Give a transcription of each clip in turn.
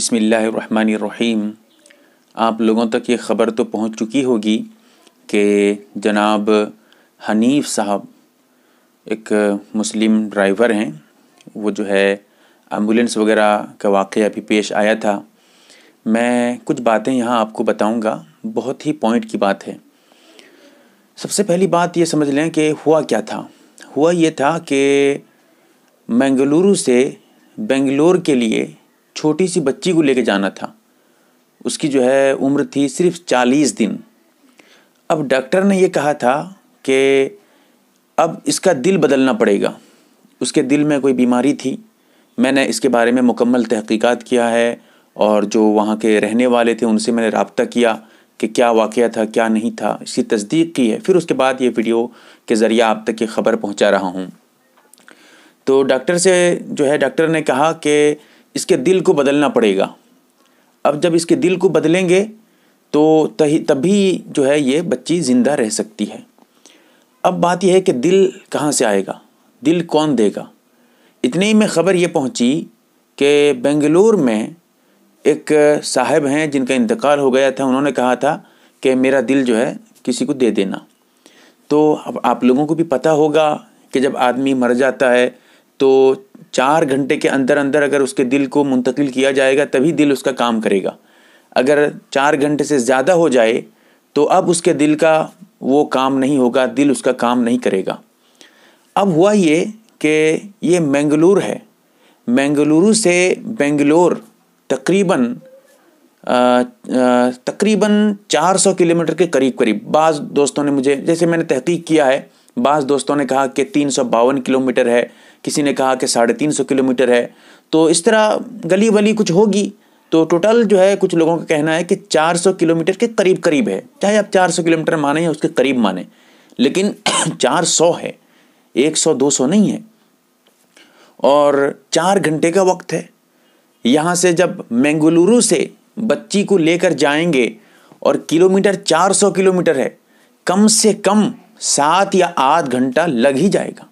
بسم اللہ الرحمن الرحیم۔ آپ لوگوں تک یہ خبر تو پہنچ چکی ہوگی کہ جناب حنیف صاحب ایک مسلم ڈرائیور ہیں۔ وہ جو ہے ایمبولینس وغیرہ کا واقعہ ابھی پیش آیا تھا۔ میں کچھ باتیں یہاں آپ کو بتاؤں گا۔ بہت ہی پوائنٹ کی بات ہے۔ سب سے پہلی بات یہ سمجھ لیں کہ ہوا کیا تھا۔ ہوا یہ تھا کہ منگلورو سے بنگلور کے لیے چھوٹی سی بچی کو لے کے جانا تھا۔ اس کی جو ہے عمر تھی صرف چالیس دن۔ اب ڈاکٹر نے یہ کہا تھا کہ اب اس کا دل بدلنا پڑے گا۔ اس کے دل میں کوئی بیماری تھی۔ میں نے اس کے بارے میں مکمل تحقیقات کیا ہے اور جو وہاں کے رہنے والے تھے ان سے میں نے رابطہ کیا کہ کیا واقعہ تھا، کیا نہیں تھا۔ اس کی تصدیق کی ہے۔ پھر اس کے بعد یہ ویڈیو کے ذریعہ آپ تک یہ خبر پہنچا رہا ہوں۔ تو ڈاکٹر سے جو ہے، ڈاکٹر نے کہا کہ اس کے دل کو بدلنا پڑے گا۔ اب جب اس کے دل کو بدلیں گے تو تبھی جو ہے یہ بچی زندہ رہ سکتی ہے۔ اب بات یہ ہے کہ دل کہاں سے آئے گا؟ دل کون دے گا؟ اتنے ہی میں خبر یہ پہنچی کہ بنگلور میں ایک صاحب ہیں جن کا انتقال ہو گیا تھا، انہوں نے کہا تھا کہ میرا دل جو ہے کسی کو دے دینا۔ تو اب آپ لوگوں کو بھی پتہ ہوگا کہ جب آدمی مر جاتا ہے تو چار گھنٹے کے اندر اندر اگر اس کے دل کو منتقل کیا جائے گا، تبھی دل اس کا کام کرے گا۔ اگر چار گھنٹے سے زیادہ ہو جائے، تو اب اس کے دل کا وہ کام نہیں ہوگا، دل اس کا کام نہیں کرے گا۔ اب ہوا یہ کہ یہ مینگلور ہے۔ مینگلورو سے بنگلور تقریباً تقریباً چار سو کلو میٹر کے قریب قریب۔ بعض دوستوں نے مجھے، جیسے میں نے تحقیق کیا ہے بعض دوستوں نے کہا کہ تین سو باون کلو میٹر ہے، کسی نے کہا کہ ساڑھے تین سو کلو میٹر ہے۔ تو اس طرح گلی ولی کچھ ہوگی۔ تو ٹوٹل جو ہے، کچھ لوگوں کا کہنا ہے کہ چار سو کلو میٹر کے قریب قریب ہے۔ چاہے آپ چار سو کلو میٹر مانیں یا اس کے قریب مانیں۔ لیکن چار سو ہے۔ ایک سو، دو سو نہیں ہے۔ اور چار گھنٹے کا وقت ہے۔ یہاں سے جب مینگلورو سے بچی کو لے کر جائیں گے اور کلو میٹر چار سو کلو میٹر ہے، کم سے کم سات یا آدھ گھنٹہ لگ ہی جائے گا۔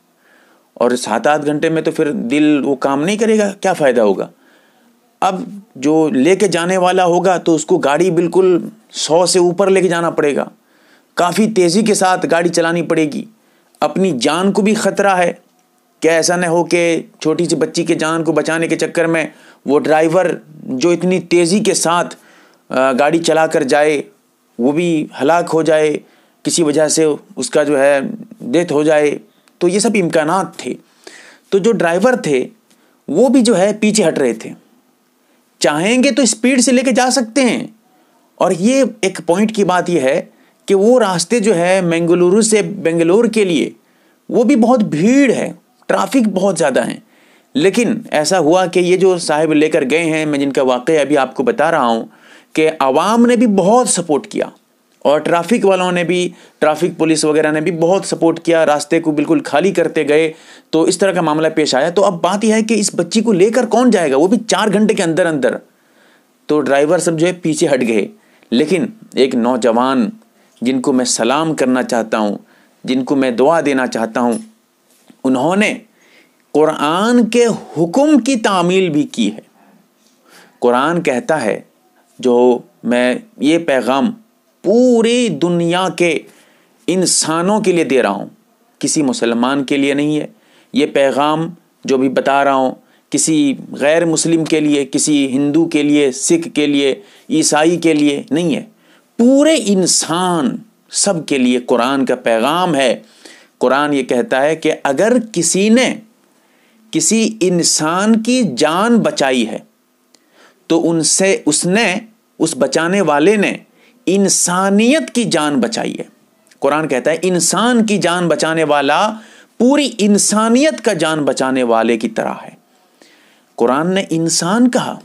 اور سات آدھ گھنٹے میں تو پھر دل وہ کام نہیں کرے گا، کیا فائدہ ہوگا؟ اب جو لے کے جانے والا ہوگا تو اس کو گاڑی بالکل سو سے اوپر لے کے جانا پڑے گا۔ کافی تیزی کے ساتھ گاڑی چلانی پڑے گی۔ اپنی جان کو بھی خطرہ ہے کہ ایسا نہ ہو کہ چھوٹی سی بچی کے جان کو بچانے کے چکر میں وہ ڈرائیور جو اتنی تیزی کے ساتھ گاڑی چلا کر جائے، وہ بھی ہلاک ہو جائے۔ کسی وجہ سے اس کا جو ہے ڈیتھ ہو جائے، تو یہ سب امکانات تھے۔ تو جو ڈرائیور تھے، وہ بھی جو ہے پیچھے ہٹ رہے تھے۔ چاہیں گے تو اسپیڈ سے لے کے جا سکتے ہیں۔ اور یہ ایک پوائنٹ کی بات یہ ہے کہ وہ راستے جو ہے مینگلورو سے بنگلور کے لیے، وہ بھی بہت بھیڑ ہے۔ ٹرافک بہت زیادہ ہیں۔ لیکن ایسا ہوا کہ یہ جو صاحب لے کر گئے ہیں، میں جن کا واقعہ ابھی آپ کو بتا رہا ہوں کہ عوام نے بھی بہت سپورٹ کیا۔ اور ٹرافک والوں نے بھی، ٹرافک پولیس وغیرہ نے بھی بہت سپورٹ کیا، راستے کو بالکل خالی کرتے گئے۔ تو اس طرح کا معاملہ پیش آیا۔ تو اب بات یہ ہے کہ اس بچی کو لے کر کون جائے گا؟ وہ بھی چار گھنٹے کے اندر اندر۔ تو ڈرائیور سب جو ہے پیچھے ہٹ گئے۔ لیکن ایک نوجوان جن کو میں سلام کرنا چاہتا ہوں، جن کو میں دعا دینا چاہتا ہوں، انہوں نے قرآن کے حکم کی تعمیل بھی کی ہے۔ قرآن کہتا ہے، جو میں یہ پیغام پوری دنیا کے انسانوں کے لیے دے رہا ہوں۔ کسی مسلمان کے لیے نہیں ہے۔ یہ پیغام جو بھی بتا رہا ہوں، کسی غیر مسلم کے لیے، کسی ہندو کے لیے، سکھ کے لیے، عیسائی کے لیے نہیں ہے۔ پورے انسان سب کے لیے قرآن کا پیغام ہے۔ قرآن یہ کہتا ہے کہ اگر کسی نے کسی انسان کی جان بچائی ہے، تو ان سے، اس نے، اس بچانے والے نے انسانیت کی جان بچائی ہے۔ قرآن کہتا ہے، انسان کی جان بچانے والا پوری انسانیت کا جان بچانے والے کی طرح ہے۔ قرآن نے انسان کہا۔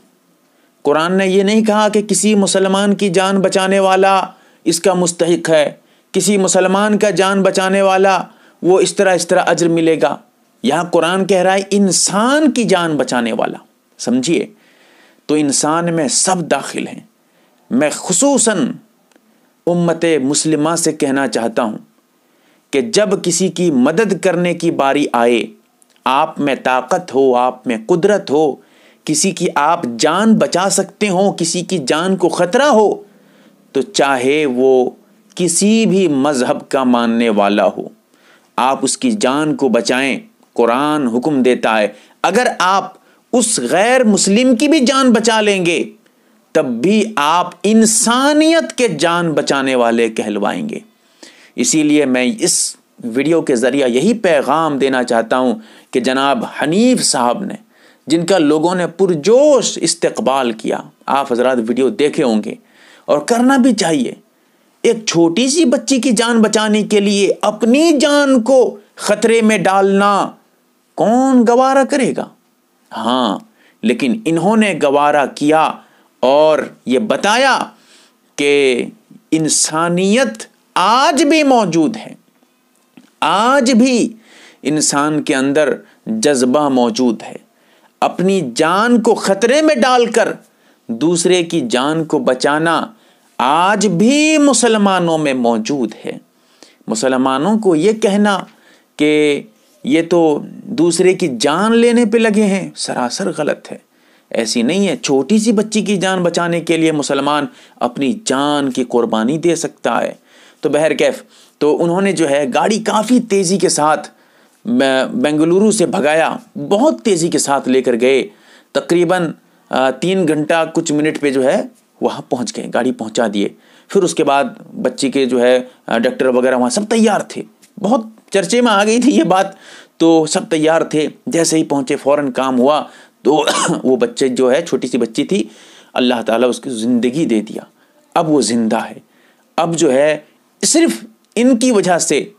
قرآن نے یہ نہیں کہا کہ کسی مسلمان کی جان بچانے والا اس کا مستحق ہے، کسی مسلمان کا جان بچانے والا وہ اس طرح اس طرح اجر ملے گا۔ یہاں قرآن کہہ رہا ہے، انسان کی جان بچانے والا۔ سمجھیے، تو انسان میں سب داخل ہیں۔ میں خصوصاً امت مسلمہ سے کہنا چاہتا ہوں کہ جب کسی کی مدد کرنے کی باری آئے، آپ میں طاقت ہو، آپ میں قدرت ہو، کسی کی آپ جان بچا سکتے ہوں، کسی کی جان کو خطرہ ہو، تو چاہے وہ کسی بھی مذہب کا ماننے والا ہو۔ آپ اس کی جان کو بچائیں، قرآن حکم دیتا ہے، اگر آپ اس غیر مسلم کی بھی جان بچا لیں گے تب بھی آپ انسانیت کے جان بچانے والے کہلوائیں گے۔ اسی لیے میں اس ویڈیو کے ذریعہ یہی پیغام دینا چاہتا ہوں کہ جناب حنیف صاحب نے، جن کا لوگوں نے پرجوش استقبال کیا، آپ حضرات ویڈیو دیکھے ہوں گے۔ اور کرنا بھی چاہیے، ایک چھوٹی سی بچی کی جان بچانے کے لیے اپنی جان کو خطرے میں ڈالنا کون گوارا کرے گا؟ ہاں لیکن انہوں نے گوارا کیا اور یہ بتایا کہ انسانیت آج بھی موجود ہے۔ آج بھی انسان کے اندر جذبہ موجود ہے۔ اپنی جان کو خطرے میں ڈال کر دوسرے کی جان کو بچانا آج بھی مسلمانوں میں موجود ہے۔ مسلمانوں کو یہ کہنا کہ یہ تو دوسرے کی جان لینے پہ لگے ہیں، سراسر غلط ہے۔ ایسی نہیں ہے، چھوٹی سی بچی کی جان بچانے کے لیے مسلمان اپنی جان کی قربانی دے سکتا ہے۔ تو بہر کیف، تو انہوں نے جو ہے گاڑی کافی تیزی کے ساتھ بنگلورو سے بھگایا، بہت تیزی کے ساتھ لے کر گئے۔ تقریباً تین گھنٹہ کچھ منٹ پہ جو ہے وہاں پہنچ گئے، گاڑی پہنچا دیے۔ پھر اس کے بعد بچی کے جو ہے ڈاکٹر وغیرہ وہاں سب تیار تھے۔ بہت چرچے میں آ گئی تھی یہ بات، تو سب تیار تھے۔ جیسے ہی پہنچے، فوراً کام ہوا۔ تو وہ بچے جو ہے، چھوٹی سی بچی تھی، اللہ تعالیٰ اس کی زندگی دے دیا۔ اب وہ زندہ ہے۔ اب جو ہے، صرف ان کی وجہ سے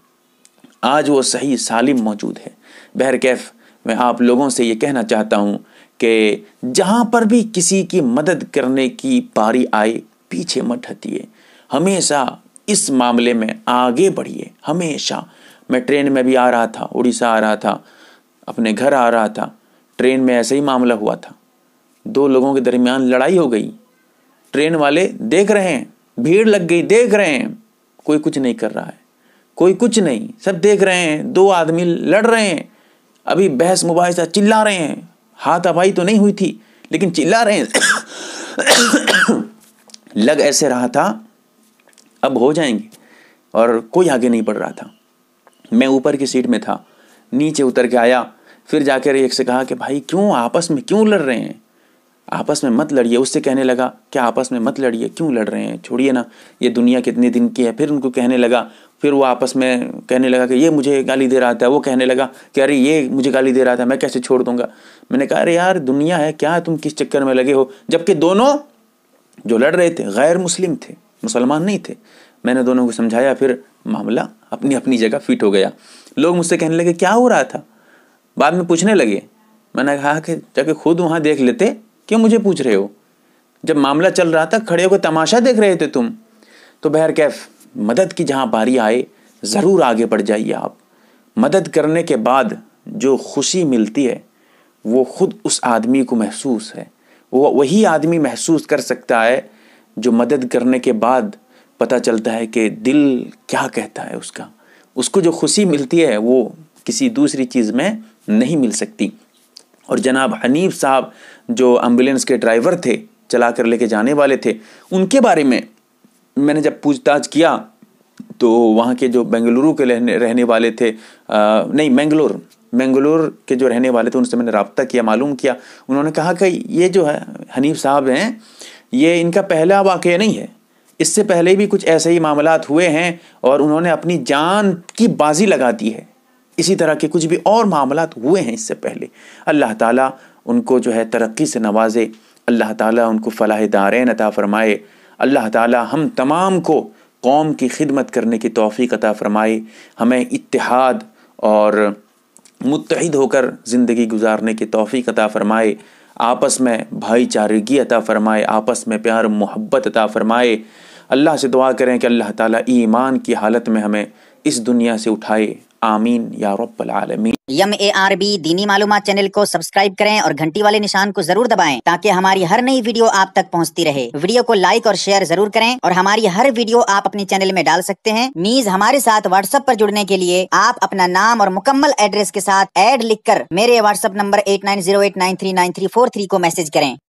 آج وہ صحیح سالم موجود ہے۔ بہرکیف میں آپ لوگوں سے یہ کہنا چاہتا ہوں کہ جہاں پر بھی کسی کی مدد کرنے کی پاری آئے، پیچھے مت ہٹیے۔ ہمیشہ اس معاملے میں آگے بڑھیے۔ ہمیشہ۔ میں ٹرین میں بھی آ رہا تھا، اڑیسہ آ رہا تھا، اپنے گھر آ رہا تھا۔ ٹرین میں ایسے ہی معاملہ ہوا تھا۔ دو لوگوں کے درمیان لڑائی ہو گئی۔ ٹرین والے دیکھ رہے ہیں، بھیڑ لگ گئی، دیکھ رہے ہیں۔ کوئی کچھ نہیں کر رہا ہے۔ کوئی کچھ نہیں، سب دیکھ رہے ہیں۔ دو آدمی لڑ رہے ہیں۔ ابھی بحث مباحثہ چلا رہے ہیں۔ ہاتھ ابائی تو نہیں ہوئی تھی، لیکن چلا رہے ہیں۔ لگ ایسے رہا تھا۔ اب ہو جائیں گے۔ اور کوئی آگے نہیں بڑھ رہا تھا۔ میں اوپر کی سیٹ میں تھا۔ نیچے اتر کے آیا۔ پھر جا کر ایک سے کہا کہ بھائی کیوں آپس میں کیوں لڑ رہے ہیں؟ آپس میں مت لڑیے، اس سے کہنے لگا کہ آپس میں مت لڑیے؟ کیوں لڑ رہے ہیں؟ چھوڑیے نا، یہ دنیا کتنے دن کی ہے؟ پھر ان کو کہنے لگا، پھر وہ آپس میں کہنے لگا کہ یہ مجھے گالی دے رہا تھا، وہ کہنے لگا کہ ارے یہ مجھے گالی دے رہا تھا، میں کیسے چھوڑ دوں گا؟ میں نے کہا ارے یار، دنیا ہے، کیا تم کس چکر میں لگے ہو؟ جبکہ دونوں جو لڑ رہے تھے غیر مسلم تھے، مسلمان نہیں تھے۔ میں نے دونوں کو سمجھایا، پھر معاملہ اپنی اپنی جگہ فٹ ہو گیا۔ لوگ مجھ سے کہنے لگے، کیا ہو رہا تھا؟ بعد میں پوچھنے لگے۔ میں نے کہا کہ جا کے خود وہاں دیکھ لیتے، کیوں مجھے پوچھ رہے ہو؟ جب معاملہ چل رہا تھا، کھڑے ہو کے تماشا دیکھ رہے تھے تم۔ تو بہر کیف، مدد کی جہاں باری آئے، ضرور آگے بڑھ جائیے آپ۔ مدد کرنے کے بعد جو خوشی ملتی ہے، وہ خود اس آدمی کو محسوس ہے۔ وہ وہی آدمی محسوس کر سکتا ہے جو مدد کرنے کے بعد پتہ چلتا ہے کہ دل کیا کہتا ہے اس کا۔ اس کو جو خوشی ملتی ہے، وہ کسی دوسری چیز میں نہیں مل سکتی۔ اور جناب حنیف صاحب جو ایمبولینس کے ڈرائیور تھے، چلا کر لے کے جانے والے تھے، ان کے بارے میں میں نے جب پوچھ تاچھ کیا تو وہاں کے جو بنگلورو کے رہنے والے تھے نہیں مینگلور مینگلور کے جو رہنے والے تھے، ان سے میں نے رابطہ کیا، معلوم کیا۔ انہوں نے کہا کہ یہ جو ہے، حنیف صاحب ہیں، یہ ان کا پہلا واقعہ نہیں ہے۔ اس سے پہلے بھی کچھ ایسے ہی معاملات ہوئے ہیں اور انہوں نے اپنی جان کی بازی لگا دی ہے۔ اسی طرح کے کچھ بھی اور معاملات ہوئے ہیں اس سے پہلے۔ اللہ تعالیٰ ان کو جو ہے ترقی سے نوازے۔ اللہ تعالیٰ ان کو فلاح دارین عطا فرمائے۔ اللہ تعالیٰ ہم تمام کو قوم کی خدمت کرنے کی توفیق عطا فرمائے۔ ہمیں اتحاد اور متحد ہو کر زندگی گزارنے کی توفیق عطا فرمائے۔ آپس میں بھائی چارگی عطا فرمائے۔ آپس میں پیار محبت عطا فرمائے۔ اللہ سے دعا کریں کہ اللہ تعالیٰ ایمان کی حالت میں ہمیں اس دنیا سے اٹھائے۔ آمین یا رب العالمین۔ یم اے آر بی دینی معلومات چینل کو سبسکرائب کریں اور گھنٹی والے نشان کو ضرور دبائیں تاکہ ہماری ہر نئی ویڈیو آپ تک پہنچتی رہے۔ ویڈیو کو لائک اور شیئر ضرور کریں اور ہماری ہر ویڈیو آپ اپنی چینل میں ڈال سکتے ہیں۔ نیز ہمارے ساتھ واٹس ایپ پر جڑنے کے لیے آپ اپنا نام اور مکمل ایڈریس کے ساتھ ایڈ لکھ کر میرے WhatsApp number eight nine zero eight nine three nine three four three کو میسج کریں۔